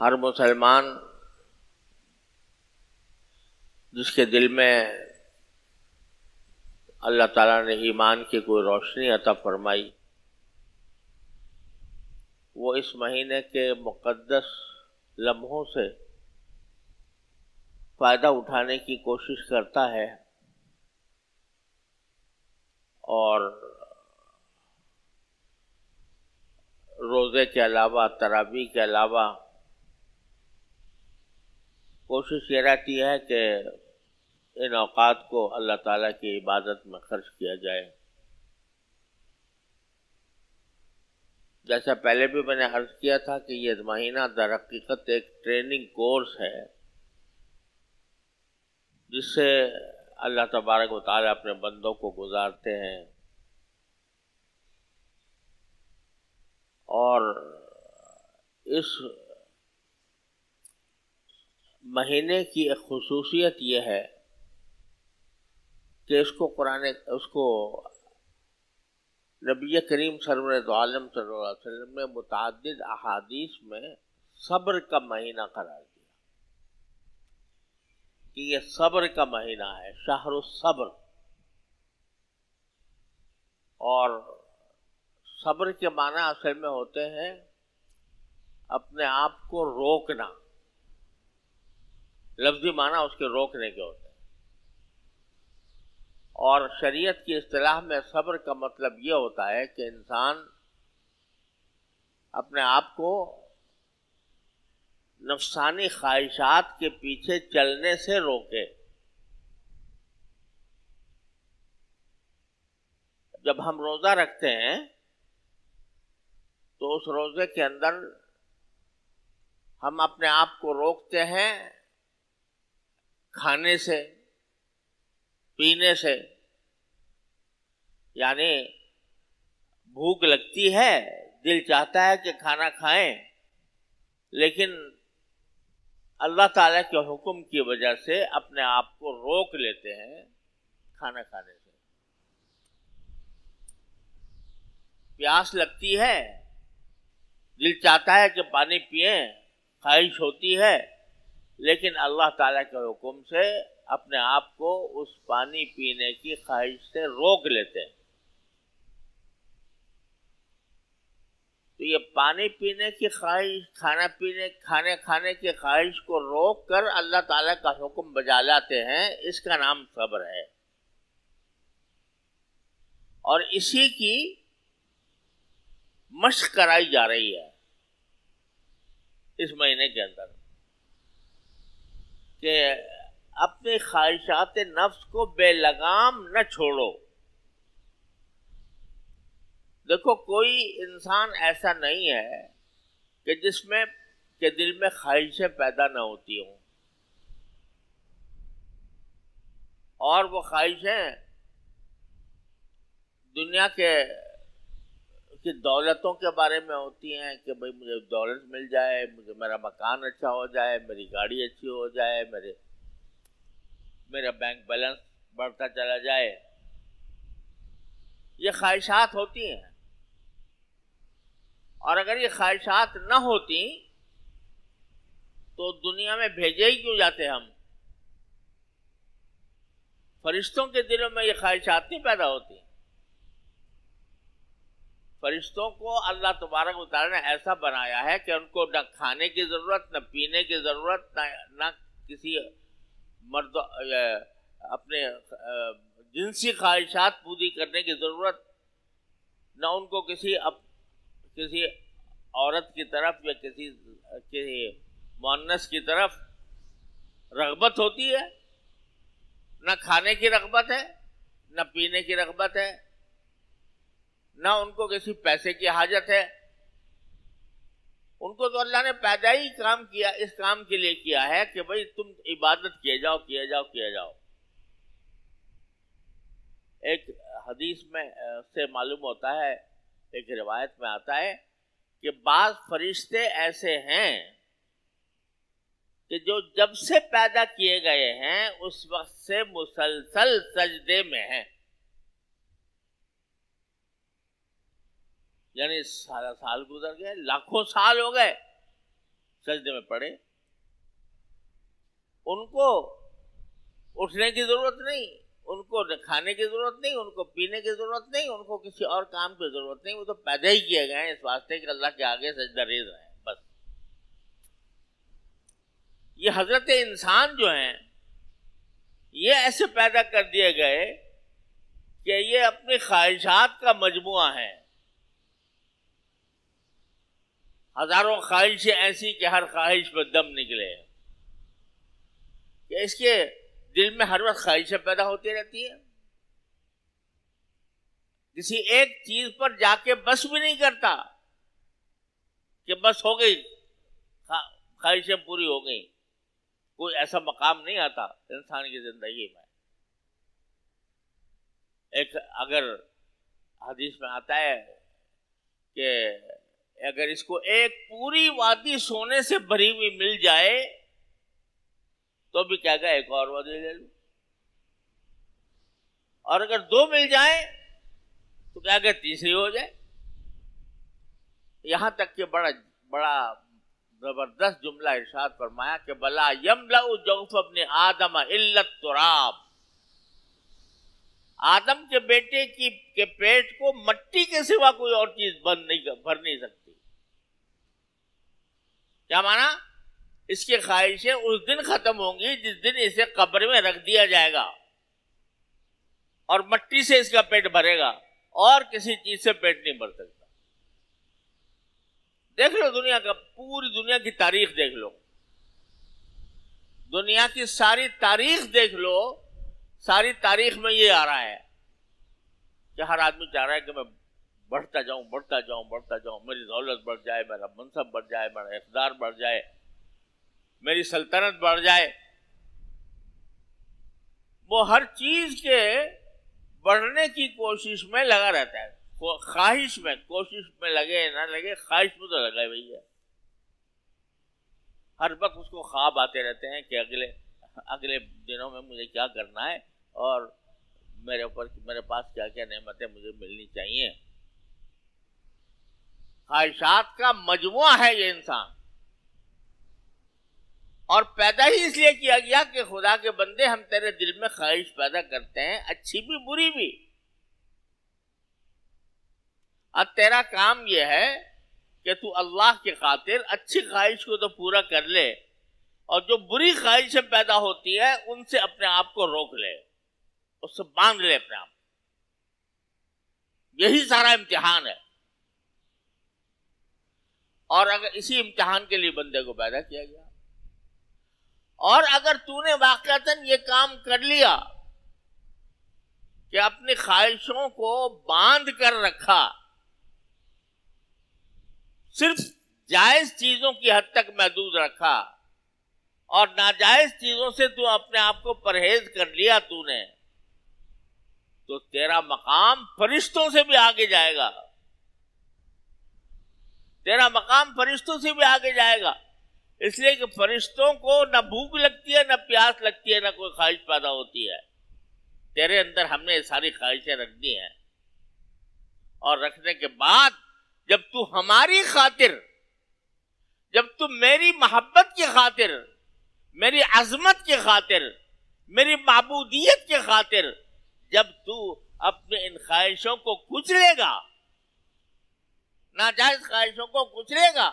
हर मुसलमान जिसके दिल में अल्लाह ताला ने ईमान की कोई रोशनी अता फरमाई, वो इस महीने के मुक़दस लम्हों से फ़ायदा उठाने की कोशिश करता है और रोज़े के अलावा, तरावी के अलावा कोशिश ये रहती है कि इन अवकात को अल्लाह ताला की इबादत में खर्च किया जाए। जैसा पहले भी मैंने अर्ज़ किया था कि ये महीना दर हकीकत एक ट्रेनिंग कोर्स है, जिससे अल्लाह तबारक वाल अपने बंदों को गुजारते हैं। और इस महीने की एक खसूसियत यह है कि इसको कुरान उसको नबी करीम सरवर आलम वसल्लम ने मुतद अहादीस में सब्र का महीना करार दिया। कि ये सब्र का महीना है शाहरुख सब्र। और सब्र के माना असल में होते हैं अपने आप को रोकना। लफ्जी माना उसके रोकने के होते हैं। और शरीयत की इतलाह में सब्र का मतलब यह होता है कि इंसान अपने आप को नफसानी ख्वाहिशात के पीछे चलने से रोके। जब हम रोज़ा रखते हैं तो उस रोज़े के अंदर हम अपने आप को रोकते हैं खाने से, पीने से, यानी भूख लगती है, दिल चाहता है कि खाना खाएँ, लेकिन अल्लाह ताला के हुक्म की वजह से अपने आप को रोक लेते हैं खाना खाने से। प्यास लगती है, दिल चाहता है कि पानी पिए, ख्वाहिश होती है लेकिन अल्लाह ताला के हुक्म से अपने आप को उस पानी पीने की ख्वाहिश से रोक लेते हैं। तो ये पानी पीने की ख्वाहिश, खाना पीने, खाने खाने की ख्वाहिश को रोक कर अल्लाह ताला का हुक्म बजा लाते हैं, इसका नाम सब्र है। और इसी की मश्क कराई जा रही है, इस महीने के अंदर। कि अपने ख्वाहिशात नफ्स को बेलगाम न छोड़ो। देखो, कोई इंसान ऐसा नहीं है कि जिसमें, के दिल में ख्वाहिशें पैदा न होती हों। और वो ख्वाहिशें दुनिया के कि दौलतों के बारे में होती हैं कि भाई मुझे दौलत मिल जाए, मुझे मेरा मकान अच्छा हो जाए, मेरी गाड़ी अच्छी हो जाए, मेरे, मेरा बैंक बैलेंस बढ़ता चला जाए। ये ख्वाहिशात होती हैं। और अगर ये ख्वाहिशात न होती तो दुनिया में भेजे ही क्यों जाते हम? फरिश्तों के दिलों में ये ख्वाहिशात नहीं पैदा होती। फरिश्तों को अल्लाह तबारक उतार ने ऐसा बनाया है कि उनको न खाने की ज़रूरत न पीने की ज़रूरत न न किसी मर्द अपने जिनसी ख्वाहिशात पूरी करने की ज़रूरत न उनको किसी अप, किसी औरत की तरफ़ या किसी किसी मुन्नस की तरफ़ रगबत होती है। न खाने की रगबत है न पीने की रगबत है ना उनको किसी पैसे की हाजत है। उनको तो अल्लाह ने पैदा ही काम किया इस काम के लिए किया है कि भाई तुम इबादत किए जाओ किए जाओ किए जाओ। एक हदीस में से मालूम होता है, एक रिवायत में आता है कि बाज फरिश्ते ऐसे हैं कि जो जब से पैदा किए गए हैं, उस वक्त से मुसलसल सजदे में हैं। यानी सारा साल गुजर गए, लाखों साल हो गए, सजदे में पड़े। उनको उठने की ज़रूरत नहीं, उनको खाने की ज़रूरत नहीं, उनको पीने की ज़रूरत नहीं, उनको किसी और काम की ज़रूरत नहीं, वो तो पैदा ही किए गए हैं इस वास्ते कि अल्लाह के आगे सजदा रेज रहे हैं, बस। ये हज़रत इंसान जो हैं, ये ऐसे पैदा कर दिए गए कि ये अपनी ख्वाहिशात का मजमुआ है। हज़ारों ख्वाहिशें ऐसी कि हर ख्वाहिश में दम निकले कि इसके दिल में हर वक्त ख्वाहिशें पैदा होती रहती है। किसी एक चीज़ पर जाके बस भी नहीं करता कि बस हो गई ख्वाहिशें पूरी हो गई। कोई ऐसा मकाम नहीं आता इंसान की ज़िंदगी में। एक अगर हदीस में आता है कि अगर इसको एक पूरी वादी सोने से भरी हुई मिल जाए तो भी क्या कहा, एक और वादी ले लू? और अगर दो मिल जाए तो क्या कहे, तीसरी हो जाए? यहाँ तक कि बड़ा बड़ा ज़बरदस्त जुमला इरशाद फरमाया कि बला यमला जौफ अपने आदम इल्लत तुराब। आदम के बेटे की, के पेट को मट्टी के सिवा कोई और चीज़ बंद नहीं, भर नहीं सकती। क्या माना? इसकी ख्वाहिशें उस दिन खत्म होंगी जिस दिन इसे कब्र में रख दिया जाएगा। और मट्टी से इसका पेट भरेगा, और किसी चीज़ से पेट नहीं भर सकता। देख लो दुनिया का, पूरी दुनिया की तारीख देख लो। दुनिया की सारी तारीख देख लो, सारी तारीख में ये आ रहा है कि हर आदमी चाह रहा है कि मैं बढ़ता जाऊँ बढ़ता जाऊँ बढ़ता जाऊँ, मेरी दौलत बढ़ जाए, मेरा मनसब बढ़ जाए, मेरा इकदार बढ़ जाए, मेरी सल्तनत बढ़ जाए, वो हर चीज़ के बढ़ने की कोशिश में लगा रहता है। ख्वाहिश में, कोशिश में लगे ना लगे, ख्वाहिश में तो लगा भैया हर वक्त उसको ख्वाब आते रहते हैं कि अगले अगले दिनों में मुझे क्या करना है और मेरे ऊपर, मेरे पास क्या क्या नेमतें मुझे मिलनी चाहिए। ख्वाहिशात का मजमुआ है ये इंसान। और पैदा ही इसलिए किया गया कि खुदा के बंदे हम तेरे दिल में ख्वाहिश पैदा करते हैं, अच्छी भी, बुरी भी। अब तेरा काम यह है कि तू अल्लाह के खातिर अच्छी ख्वाहिश को तो पूरा कर ले और जो बुरी ख्वाहिशें पैदा होती है, उनसे अपने आप को रोक ले, उससे बाँध ले अपने आप। यही सारा इम्तिहान है। और अगर इसी इम्तिहान के लिए बंदे को पैदा किया गया। और अगर तूने वाकता ये काम कर लिया कि अपनी ख्वाहिशों को बाँध कर रखा, सिर्फ़ जायज़ चीज़ों की हद तक महदूद रखा, और नाजायज चीज़ों से तू अपने आप को परहेज कर लिया तूने तो तेरा मकाम फरिश्तों से भी आगे जाएगा। तेरा मकाम फरिश्तों से भी आगे जाएगा। इसलिए कि फरिश्तों को न भूख लगती है, न प्यास लगती है, न कोई ख्वाहिश पैदा होती है। तेरे अंदर हमने सारी ख्वाहिशें रख दी हैं। और रखने के बाद जब तू हमारी खातिर, जब तू मेरी मोहब्बत की खातिर, मेरी अजमत की खातिर, मेरी मबूदियत की खातिर, जब तू अपने इन ख्वाहिशों को कुचलेगा नाजायज ख्वाहिशों को कुचलेगा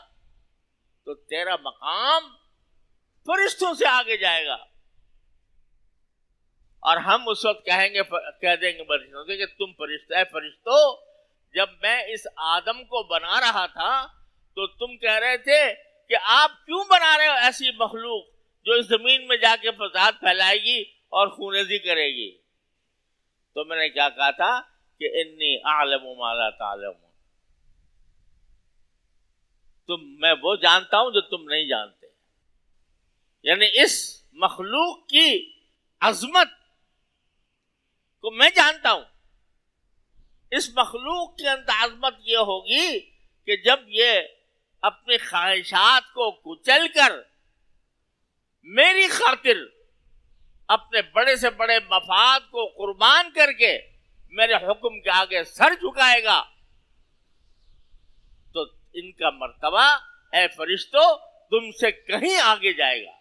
तो तेरा मकाम फरिश्तों से आगे जाएगा। और हम उस वक्त कहेंगे, कह देंगे फरिश्तों से कि तुम फरिश्ता है, फरिश्तों, जब मैं इस आदम को बना रहा था तो तुम कह रहे थे कि आप क्यों बना रहे हो ऐसी मखलूक जो इस ज़मीन में जाके फसाद फैलाएगी और खूनेजी करेगी? तो मैंने क्या कहा था कि इन्नी आलम माला तालम। तुम, मैं वो जानता हूँ जो तुम नहीं जानते। यानी इस मखलूक की अजमत को मैं जानता हूँ। इस मखलूक के अंदर अजमत यह होगी कि जब ये अपनी ख्वाहिशात को कुचल कर मेरी खातिर अपने बड़े से बड़े मफाद को कुर्बान करके मेरे हुक्म के आगे सर झुकाएगा इनका मर्तबा है फरिश्तो तुमसे कहीं आगे जाएगा।